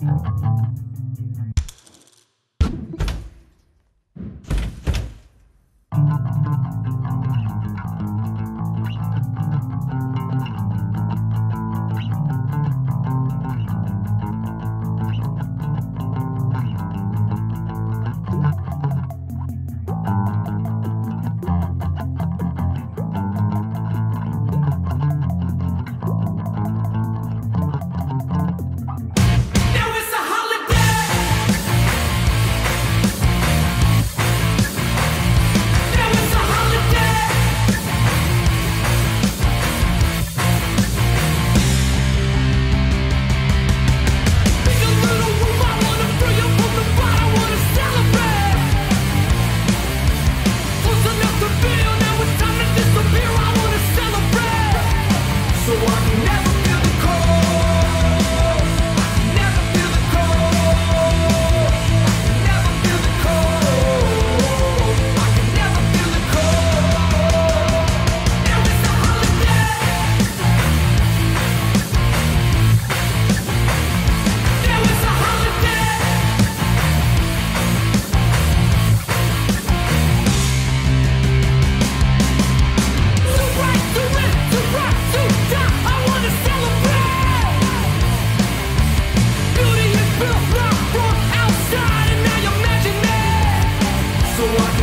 いいね。So I can one.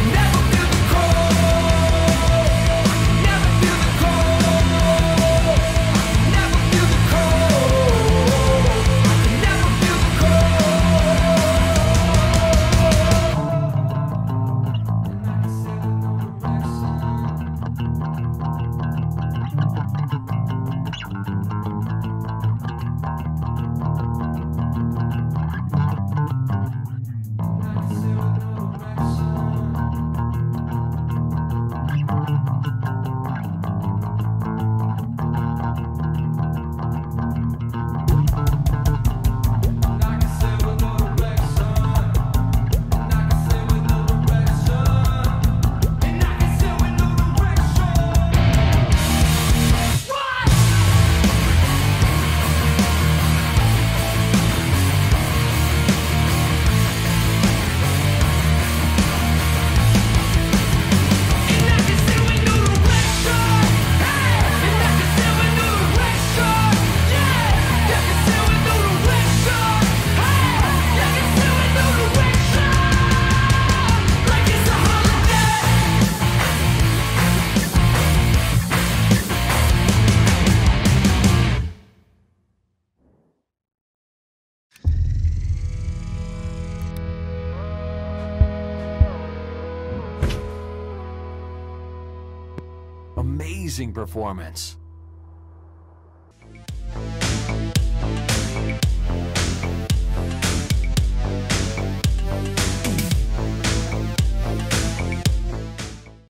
Amazing performance.